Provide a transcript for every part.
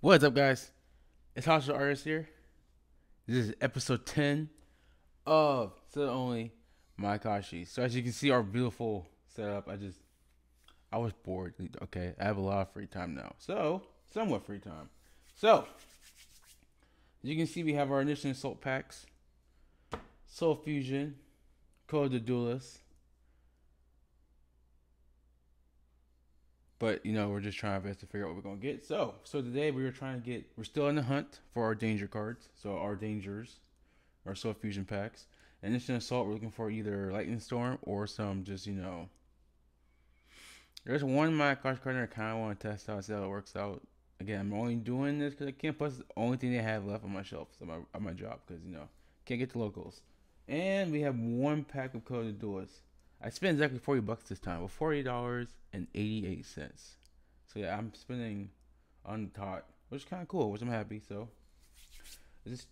What's up, guys? It's Hashiro Artist here. This is episode 10 of Sealed Only Mayakashi. So, as you can see, our beautiful setup, I just, I was bored. Okay, I have a lot of free time now. So, somewhat free time. So, as you can see, we have our initial assault packs Soul Fusion, Code of the Duelist. But you know, we're just trying our best to figure out what we're gonna get. So, so today we were trying to get. We're still in the hunt for our danger cards. So our dangers, our Soul Fusion packs. And instant assault, we're looking for either lightning storm or some just you know. There's one my card card I kind of want to test out, see how it works out. Again, I'm only doing this because I can't. Plus, the only thing they have left on my shelf on my on my job because you know can't get the locals. And we have one pack of coded doors. I spent exactly forty bucks this time, eight cents. So yeah, I'm spending tot, which is kind of cool, which I'm happy. So let's just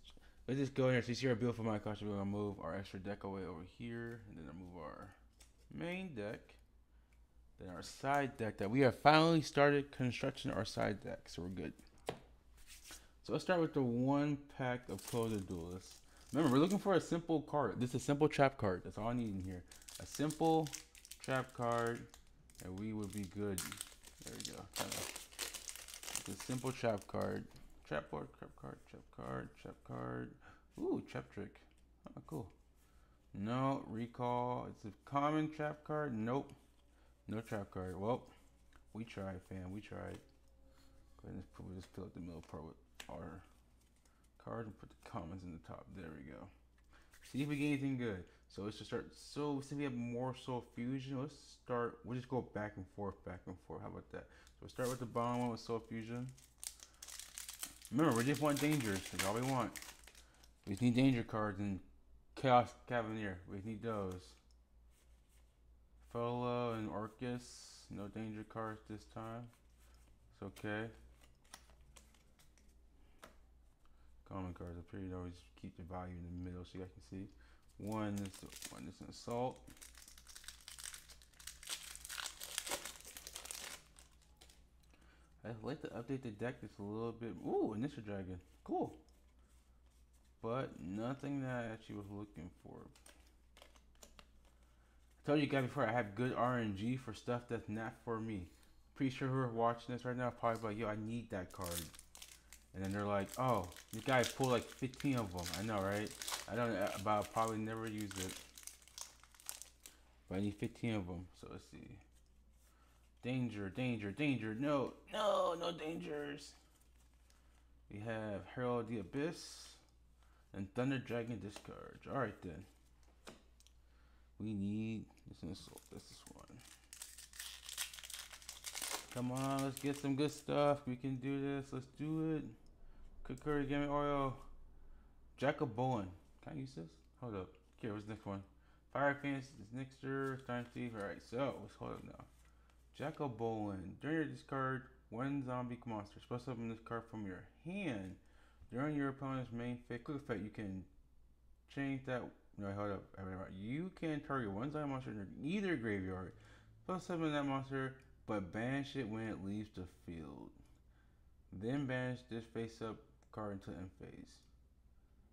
let's just go in here. So you see our beautiful my costume. We're gonna move our extra deck away over here, and then I move our main deck. Then our side deck that we have finally started construction our side deck, so we're good. So let's start with the one pack of Closed Duelists. Remember, we're looking for a simple card. This is a simple trap card. That's all I need in here. A simple trap card, and we would be good. There we go. A simple trap card. Trap board, trap card, trap card, trap card. Ooh, trap trick. Oh, cool. No, recall. It's a common trap card. Nope. No trap card. Well, we tried, fam. We tried. Go ahead and put, we'll just fill up the middle part with our card and put the comments in the top. There we go. See if we get anything good. So let's just start. So since we have more soul fusion, let's start. We'll just go back and forth, back and forth. How about that? So we'll start with the bottom one with soul fusion. Remember, we just want dangers. That's all we want. We just need danger cards and chaos cavalier. We need those. Folo and Orcus. No danger cards this time. It's okay. Common cards up here, you always keep the value in the middle so you guys can see. One is one is an assault. I'd like to update the deck just a little bit. Ooh, initial dragon. Cool. But nothing that I actually was looking for. I told you guys before I have good RNG for stuff that's not for me. Pretty sure who are watching this right now probably like, yo, I need that card. And then they're like, oh, this guy pulled like 15 of them. I know, right? I don't, uh, but I'll probably never use it. But I need 15 of them. So let's see. Danger, danger, danger. No, no, no dangers. We have Herald the Abyss and Thunder Dragon Discard. Alright then. We need this is this is one. Come on, let's get some good stuff. We can do this. Let's do it. Kukuri, give me oil. Jack-o-Bolan. Can I use this? Hold up. Okay, what's the next one? Fire Fence, Nixter, Time Thief. Alright, so let's hold up now. Jack-o-Bolan. During your discard, one zombie monster. To open this card from your hand. During your opponent's main quick effect, you can change that. No, hold up. You can target one zombie monster in either graveyard. Plus summon that monster, but banish it when it leaves the field. Then banish this face up card until end phase.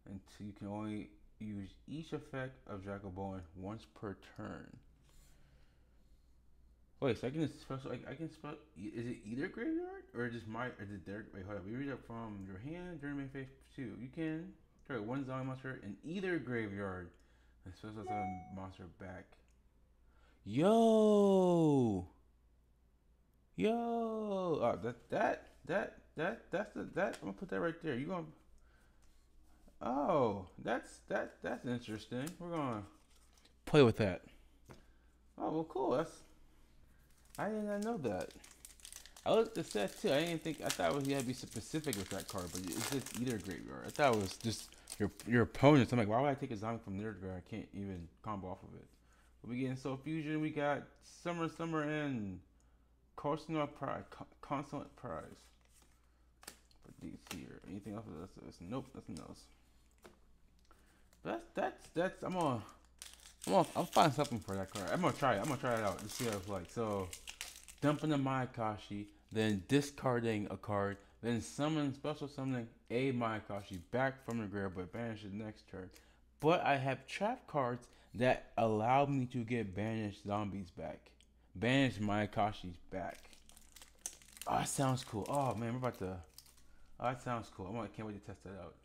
Until you can only use each effect of Jack-o-Bolan once per turn. Wait, so I can special. I, I can spell. Is it either graveyard or just my? Or is it their? Wait, hold up. We read up from your hand during main phase two. You can target one zombie monster in either graveyard and special summon monster back. Yo, yo, oh, that that that that that's the that I'm gonna put that right there. You gonna Oh, that's that that's interesting. We're gonna play with that. Oh well, cool. That's I did not know that. I looked at the set too. I didn't think I thought was, you had to be specific with that card, but it's just either graveyard. I thought it was just your your opponents. I'm like, why would I take a zombie from their graveyard? I can't even combo off of it. But we getting Soul Fusion. We got Summer, Summer, and Constant Prize. Constant Prize. Here. Anything else? Nope, nothing else. That's that's that's I'm gonna I'm gonna I'll find something for that card. I'm gonna try it. I'm gonna try it out and see what it's like. So dumping the Mayakashi, then discarding a card, Then summon special summon a Mayakashi back from the grave, but banish next turn. But I have trap cards that allow me to get banished zombies back. Banish Mayakashi's back. Oh, sounds cool. Oh man, we're about to. Oh, that sounds cool. I can't wait to test that out.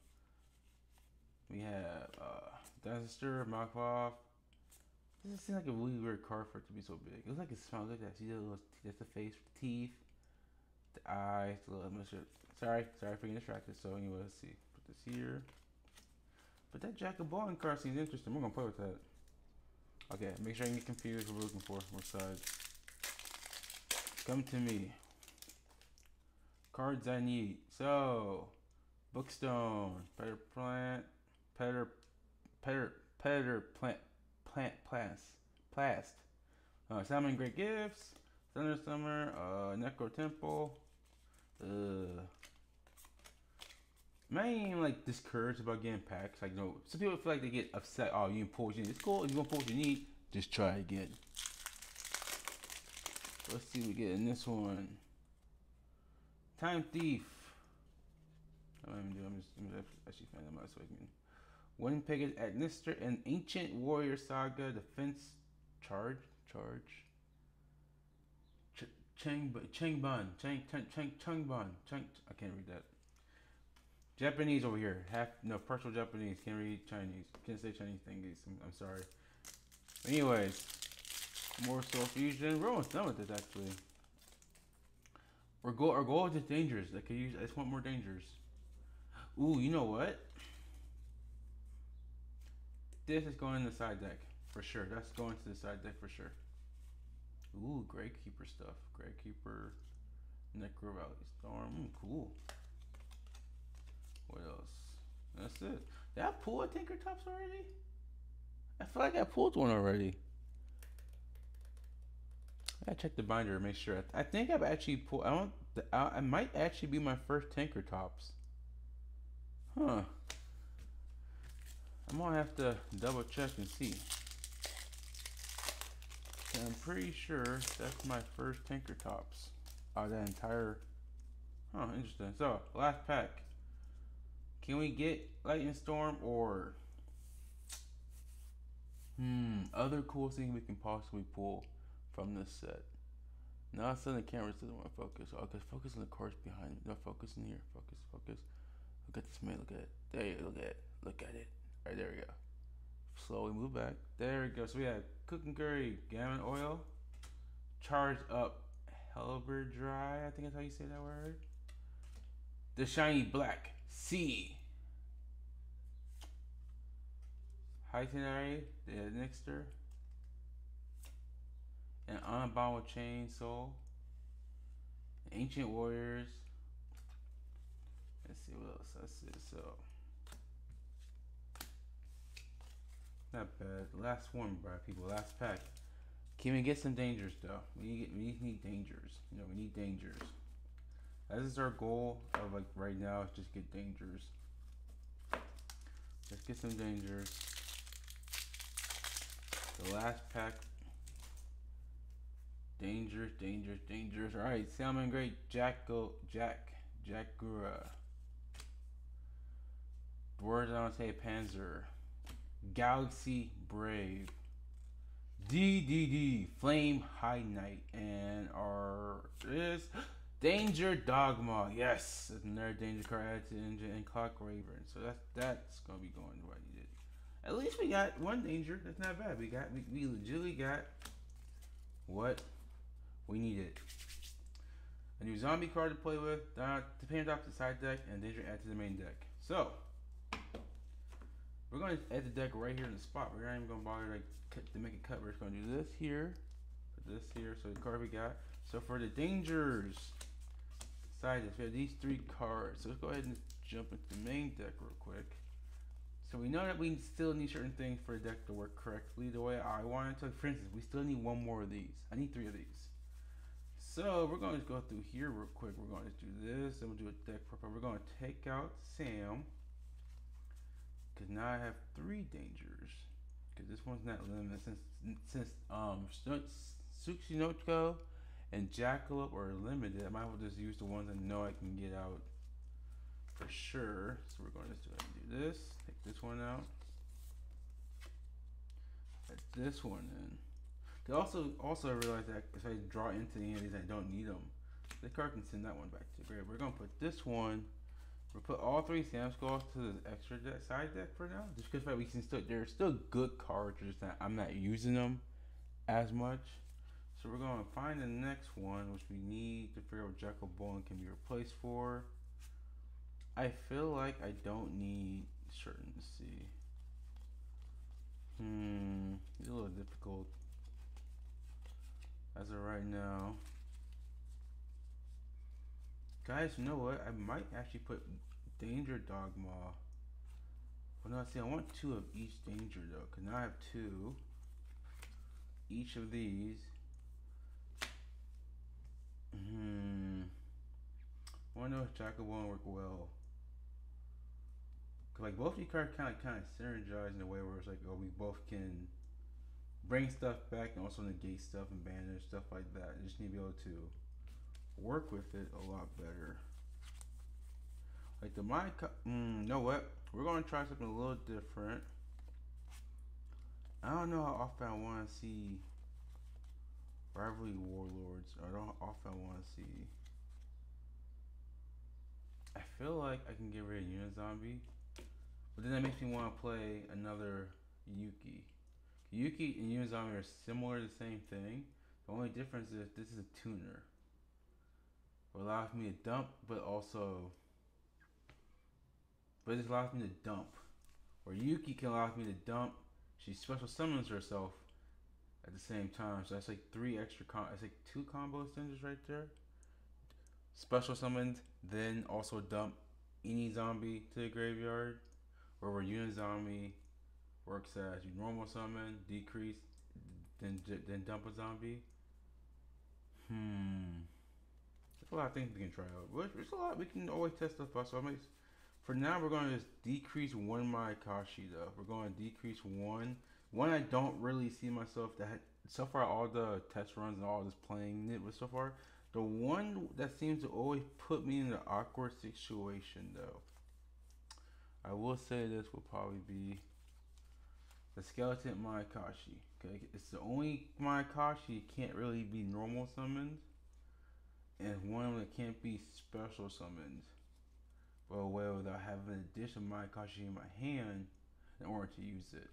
We have uh, Dexter, Markov. This seems like a really weird card for it to be so big. It looks like it smells like that. See the little, that's the face, teeth, the eyes, the little. Sorry, sorry for getting distracted. So anyway, let's see. Put this here. But that Jack-o-Bolan card seems interesting. We're gonna play with that. Okay, make sure I get confused what we're looking for. What sides? Come to me. Cards I need. So, Bookstone, Petter Plant, Petter, Petter, Petter Plant, Plant Plast, Plast, uh, Salamangreat Gifts, Thunder Summer, uh, Necro Temple, uh, am I even like discouraged about getting packs. Like, know, some people feel like they get upset. Oh, you pull what you need. It's cool. If you want to pull what you need, just try again. Let's see what we get in this one. Time Thief. I'm gonna do. I'm just, I'm just actually find them I can. One Pegasus administer an ancient warrior saga defense charge charge. Ch- Chang Chang Ban Chang Chang Chang Ban Chang. I can't read that. Japanese over here. Half no partial Japanese. Can't read Chinese. Can't say Chinese thingies. I'm, I'm sorry. Anyways, more soul fusion. We're almost done with this actually. Our goal, our goal is just dangers. I could use. I just want more dangers. Ooh, you know what? This is going in the side deck for sure. That's going to the side deck for sure. Ooh, Gravekeeper stuff. Gravekeeper, Necro Valley Storm. Mm, cool. What else? That's it. Did I pull a Tinker Tops already? I feel like I pulled one already. I check the binder make sure. I, think I've actually pulled. I don't. I, I might actually be my first Tinker Tops. Huh. I'm gonna have to double check and see. I'm pretty sure that's my first Tinker Tops. Out that entire. Huh, interesting. So, last pack. Can we get Lightning Storm or hmm other cool thing we can possibly pull from this set? Now suddenly the camera doesn't want to focus. Oh, okay, focus on the cards behind me. No, focus in here. Focus, focus. Look at this man. Look at it. There you go. look at it. Look at it. All right, there we go. Slowly move back. There we go. So we have cooking curry, gammon oil, charged up Heraldry. I think that's how you say that word. The shiny black sea Itinerary, the Nixter, an Unbound Chain Soul, Ancient Warriors. Let's see what else I see. So, not bad. Last one, bro. People, last pack. Can we get some dangers though? We need, we need dangers. You know, we need dangers. That is our goal of like right now. Is just get dangers. Let's get some dangers. The last pack. Dangerous, dangerous, dangerous. All right, Salamangreat, Jacko, Jack, Jakura. Dwardante Panzer. Galaxy Brave. DDD, Flame High Knight. And our is Danger Dogman. Yes, another Danger card added to engine and Clock Raven. So that's that's gonna be going right at least we got one danger. That's not bad. We got we, we legitimately got what we need it. A new zombie card to play with, to paint off the side deck, and danger add to the main deck. So we're going to add the deck right here in the spot. We're not even going to bother cut, to make a cut. We're just going to do this here, put this here. So the card we got. So for the dangers side, we have these three cards. So let's go ahead and jump into the main deck real quick. So we know that we still need certain things for the deck to work correctly the way I want it to. For instance, we still need one more of these. I need three of these. So we're going to go through here real quick. We're going to do this, and we'll do a deck prep. We're going to take out Sam. Because now I have three dangers. Because this one's not limited. Since, since um, Tsuchinoko and Jackalope are limited, I might as well just use the ones I know I can get out for sure. So we're going to do this. Take this one out. Put this one in. They also also realize that if I draw into any of these, I don't need them. The card can send that one back to the grave. We're gonna put this one. We'll put all three Sam Skulls to the extra deck, side deck for now, just because we can still they're still good cards. Just that I'm not using them as much. So we're gonna find the next one, which we need to figure out what Jack-o-Bolan can be replaced for. I feel like I don't need certain. see. Hmm, it's a little difficult as of right now. Guys, you know what? I might actually put Danger Dogman. Well, no, see, I want two of each Danger though, because now I have two. Each of these. Hmm. I know if Jackal won't work well. Cause like both of these cards kind of kind of synergize in a way where it's like, oh, we both can bring stuff back and also negate stuff and banish stuff like that. You just need to be able to work with it a lot better. Like the mind, mm, you know what? We're gonna try something a little different. I don't know how often I want to see rivalry warlords. I don't often want to see. I feel like I can get rid of Unizombie, but then that makes me want to play another Yuki. Yuki and Unizombie are similar, to the same thing. The only difference is this is a tuner. It allows me to dump, but also, but it allows me to dump. Or Yuki can allow me to dump. She special summons herself at the same time. So that's like three extra. Com- that's like two combo extenders right there. Special summoned, then also dump any zombie to the graveyard. Or where Unizombie works as you normal summon, decrease, then then dump a zombie. Hmm. There's a lot of things we can try out. There's a lot we can always test stuff out. So I for now we're going to just decrease one Mayakashi though. We're going to decrease one. One I don't really see myself that so far all the test runs and all this playing it with so far. The one that seems to always put me in an awkward situation though. I will say this will probably be the skeleton Mayakashi. Okay, it's the only Mayakashi can't really be normal summoned, and one that can't be special summoned. Well, well, without having an addition Mayakashi in my hand in order to use it.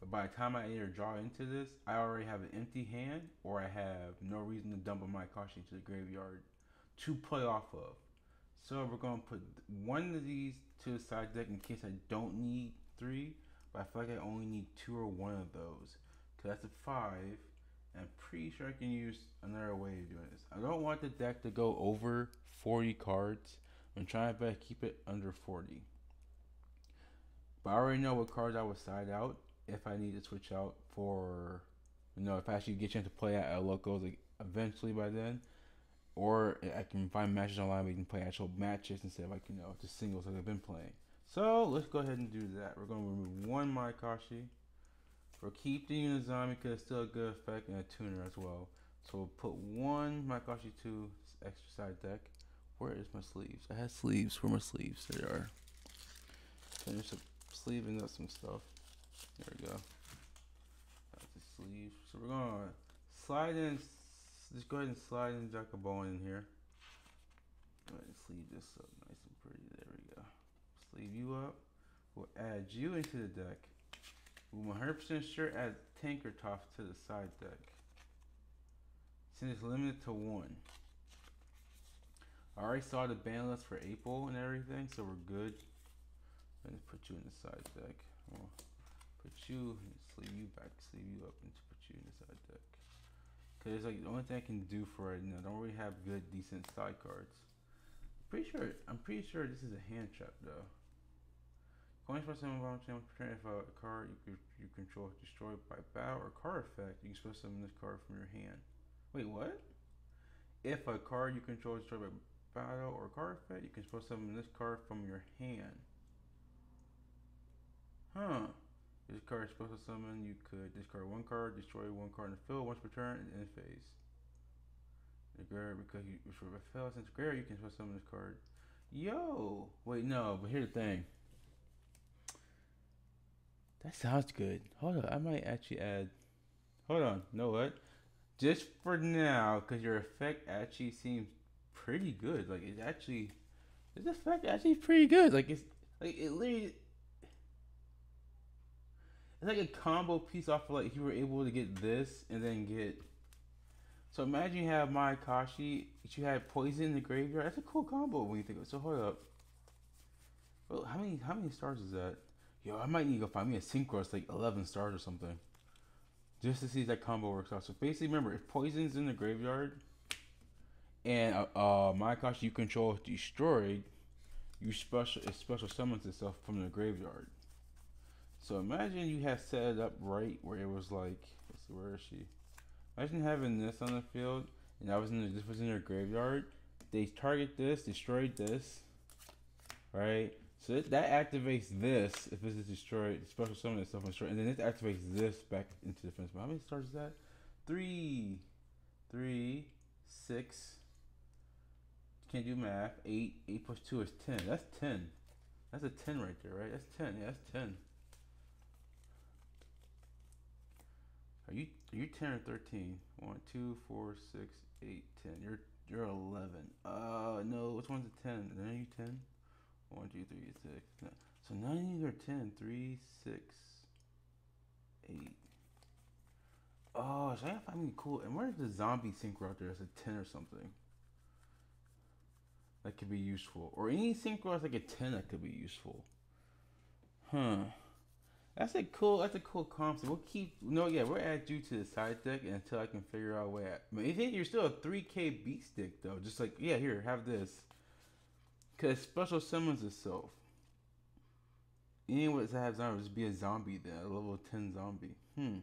But by the time I either draw into this, I already have an empty hand, or I have no reason to dump a Mayakashi into the graveyard to play off of. So we're gonna put one of these to the side deck in case I don't need three but I feel like I only need two or one of those. Cause that's a five. And I'm pretty sure I can use another way of doing this. I don't want the deck to go over 40 cards. I'm trying to keep it under 40. But I already know what cards I would side out if I need to switch out for, you know, if I actually get you to play at locals like, eventually by then. Or I can find matches online where you can play actual matches instead of like, you know, just singles like I've been playing. So let's go ahead and do that. We're going to remove one Mayakashi. We'll keep the Unizombie because it's still a good effect and a tuner as well. So we'll put one Mayakashi to extra side deck. Where is my sleeves? I had sleeves. Where are my sleeves? There they are. Finish up sleeving up some stuff. There we go. That's the sleeve. So we're gonna slide in. Just go ahead and slide in Jack-o-Bolan in here. Ahead and sleeve this up nice and pretty. There we go leave you up. We'll add you into the deck. We'll 100% sure add Tanker Top to the side deck. Since it's limited to one. I already saw the ban list for April and everything, so we're good. Let me put you in the side deck. We'll put you, sleeve you back, sleeve you up, and put you in the side deck. Cause it's like the only thing I can do for it. You I don't really have good, decent side cards. Pretty sure, I'm pretty sure this is a hand trap though. Coins for summon volunteer turn if a card you, you control is destroyed by battle or card effect, you can special summon this card from your hand. Wait, what? If a card you control is destroyed by battle or card effect, you can special summon this card from your hand. Huh. This card special summon, you could discard one card, destroy one card in the field once per turn, and end phase. The graveyard because you destroy by fail since graveyard you can special summon this card Yo, wait, no, but here's the thing. That sounds good. Hold on, I might actually add. Hold on, know what? Just for now, because your effect actually seems pretty good. Like it's actually, this effect actually pretty good. Like it's like it literally. It's like a combo piece off of like you were able to get this and then get so imagine you have Mayakashi, you had poison in the graveyard. That's a cool combo when you think of it. So hold up. Well, how many how many stars is that? Yo, I might need to go find me a synchro. It's like eleven stars or something, just to see if that combo works out. So basically, remember if poison's in the graveyard, and uh, uh Mayakashi you control is destroyed, you special it special summons itself from the graveyard. So imagine you had set it up right where it was like, where is she? Imagine having this on the field, and that was in the, this was in their graveyard. They target this, destroyed this, right? So that, that activates this if this is destroyed. Special summon itself destroyed, and then it activates this back into defense. But how many stars is that? Three, three, six. Can't do math. Eight. Eight plus two is ten. That's ten. That's a ten right there, right? That's ten. Yeah, that's ten. Are you are you ten or thirteen? One, two, four, six, eight, ten. You're you're eleven. Uh no, which one's a ten? Of you ten? One, two, three, six. No. So you are ten. Three, six, eight. Oh, so I gotta find me cool. And where's the zombie synchro out there that's a ten or something? That could be useful. Or any synchro that's like a ten that could be useful. Huh. That's a cool. That's a cool concept. We'll keep. No, yeah, we'll add you to the side deck until I can figure out where. I mean, think you're still a 3K beat stick though. Just like yeah, here, have this. Cause special summons itself. Anyone that has zombies be a zombie then, a level 10 zombie. Hmm.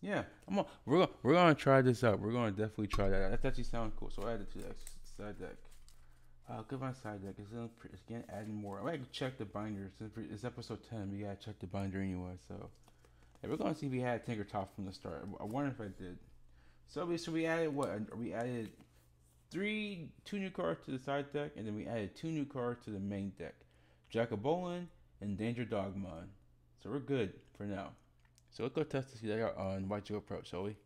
Yeah, I'm. A, we're gonna, we're gonna try this out. We're gonna definitely try that. That actually sounds cool. So I added to the side deck. Uh, good my side deck. It's, it's again adding more. I might check the binder. It's episode 10. We gotta check the binder anyway. So, we're gonna see if we had Tinker Top from the start. I wonder if I did. So we so we added what? We added three two new cards to the side deck, and then we added two new cards to the main deck. Jack-o-Bolan and Danger Dogman. So we're good for now. So let's go test this out on YGOPro, shall we?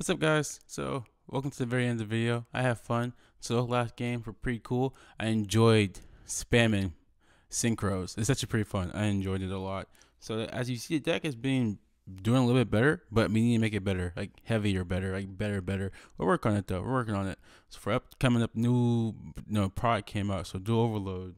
What's up, guys? So, welcome to the very end of the video. I have fun. So, last game were pretty cool. I enjoyed spamming synchros. It's actually pretty fun. I enjoyed it a lot. So, as you see, the deck is being doing a little bit better, but we need to make it better, like heavier, better, like better, better. We're working on it though. We're working on it. So for up coming up, new know product came out. So Duel Overload.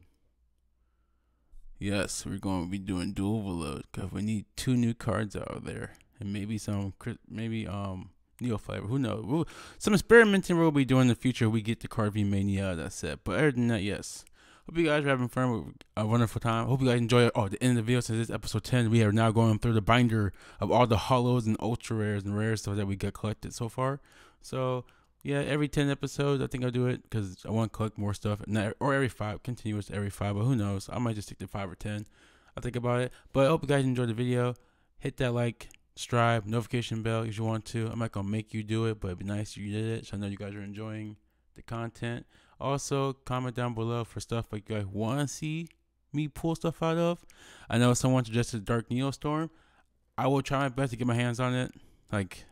Yes, we're going to be doing Duel Overload because we need two new cards out there, and maybe some, maybe um Neo flavor. Who knows? We'll, some experimenting we'll be doing in the future. We get the card V Mania. That's it. But other than that, yes. Hope you guys are having fun a wonderful time. Hope you guys enjoy. Oh, the end of the video since this episode 10, we are now going through the binder of all the hollows and ultra rares and rare stuff that we got collected so far. So, yeah, every 10 episodes, I think I'll do it because I want to collect more stuff. Or every five, continuous every five, but who knows? I might just stick to five or 10. I'll think about it. But I hope you guys enjoyed the video. Hit that like, subscribe, notification bell if you want to. I'm not to make you do it, but it'd be nice if you did it. So I know you guys are enjoying the content. Also, comment down below for stuff like you guys want to see me pull stuff out of. I know someone suggested Dark Neostorm. I will try my best to get my hands on it. Like,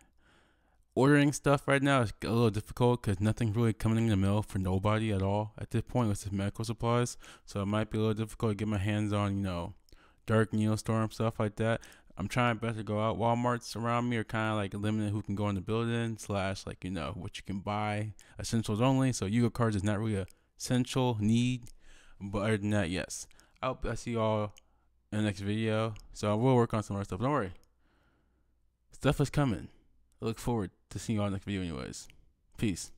ordering stuff right now is a little difficult because nothing's really coming in the mail for nobody at all at this point. It's just medical supplies. So it might be a little difficult to get my hands on, you know, Dark Neostorm, stuff like that. I'm trying best to go out. Walmart's around me are kind of like limited who can go in the building slash like you know what you can buy essentials only. So Yu-Gi-Oh cards is not really a essential need, but other than that, yes. I hope I see y'all in the next video. So I will work on some more stuff. Don't worry, stuff is coming. I look forward to seeing y'all in the next video, anyways. Peace.